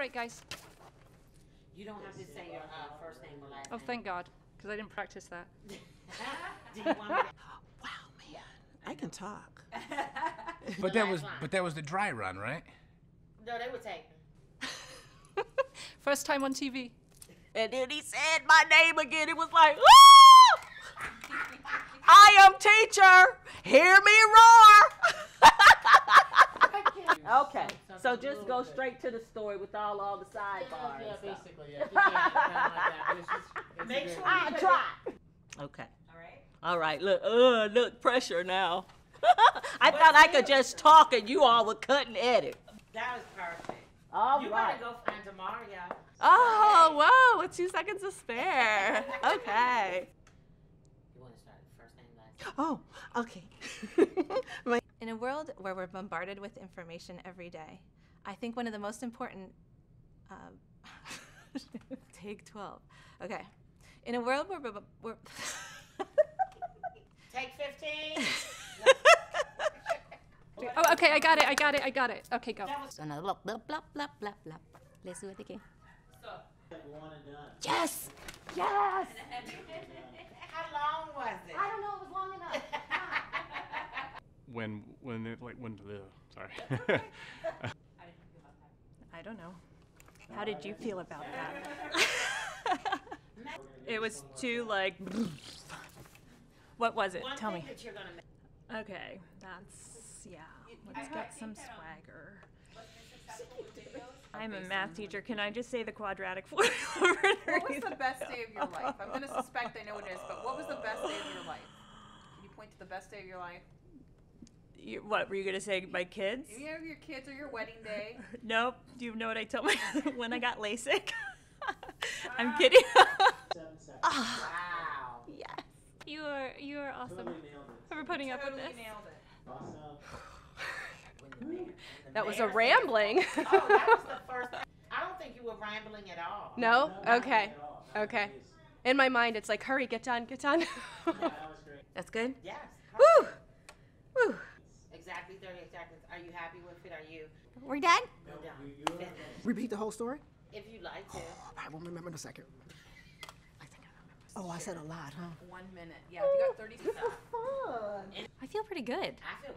right, guys? You don't have to say your uh, first name or last Oh, name. thank God, because I didn't practice that. Do you want me to? Wow, man, I can talk. But that was but that was the dry run, right? No, they would take. First time on TV. And then he said my name again. It was like, Woo! I am teacher. Hear me roar. okay, so just go straight to the story with all all the sidebars. Yeah, and stuff. basically, yeah. Just kind of like that, it's just, it's Make sure I try. Okay. All right. All right. Look. Uh. Look. Pressure now. I thought I could just talk and you all would cut and edit. That was perfect. All you right. better go find Demario. Oh, whoa, with two seconds to spare. Okay. You want to start first name, last? Oh. Okay. In a world where we're bombarded with information every day, I think one of the most important. Um, take 12. Okay. In a world where we're. we're Take 15. Oh, okay, I got it, I got it, I got it. Okay, go. So another blah blah blah blah blah blah. Let's do it again. One and done. yes! Yes! How long was it? I don't know, it was long enough. When when it like when the sorry. I don't know. How did you feel about that? it was too like. What was it? Tell me. that you're gonna make. Okay, that's yeah. Let's get some swagger. I'm a math teacher. Can I just say the quadratic formula? What was the best day of your life? I'm going to suspect I know what it is, but what was the best day of your life? Can you point to the best day of your life? You- what were you gonna say? My kids? You know, your kids or your wedding day. Nope. Do you know what I told my when I got LASIK? I'm kidding. Seven seconds. Ah. Wow. yes. you are you are awesome Totally for putting up with this. nailed it. Awesome. That was a rambling. Oh, that was the first. I don't think you were rambling at all. no? No, Okay. all. Okay. In my mind, it's like, hurry, get done, get done. Yeah, that was great. That's good? Yes. Woo! Woo! Exactly 38 seconds. Are you happy with it? Are you? We're done? We're done. You, you were Repeat the whole story? If you like to. I won't remember in a second. I think I remember. Oh, I said a lot, huh? One minute. Yeah, you got 30 seconds. I feel pretty good. I feel.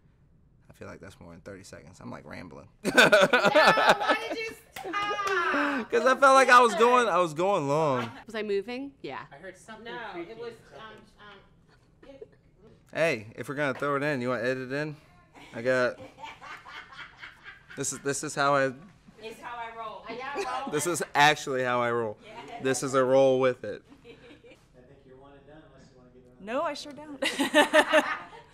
I feel like that's more than 30 seconds. I'm like rambling. Why did? Because I felt like I was going, I was going long. Was I moving? Yeah. I heard something. No, it was. Um, um, it- Hey, if we're gonna throw it in, you want to edit it in? I got. This is this is how I. it's how I roll. Are y'all? This is actually how I roll. This is a roll with it. I think you're one and done unless you want to give it No, I sure don't.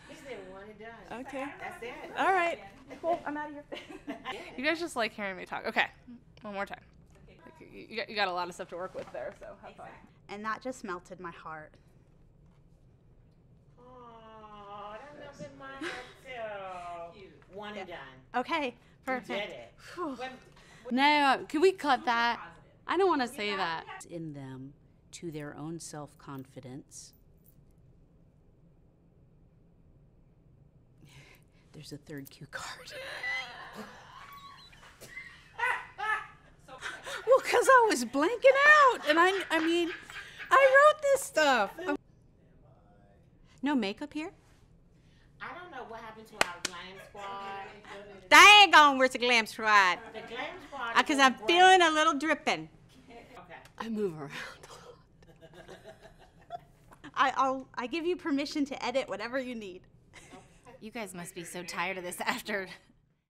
You said one and done. okay. That's it. All right. Cool. I'm out of here. You guys just like hearing me talk. Okay, one more time. You, you got, you got a lot of stuff to work with there, so have fun. And that just melted my heart. Oh, that melted my heart too. One done. Okay, You did perfect. it. When, No, uh, can we cut that? I don't want to say that. In them to their own self confidence. There's a third cue card. well, because I was blanking out. And I, I mean, I wrote this stuff. No makeup here? I don't know what happened to our glam squad. Dang on, where's the glam squad? The glam squad. Uh, because I'm feeling a little dripping. Okay. I move around I, I'll I give you permission to edit whatever you need. You guys must be so tired of this after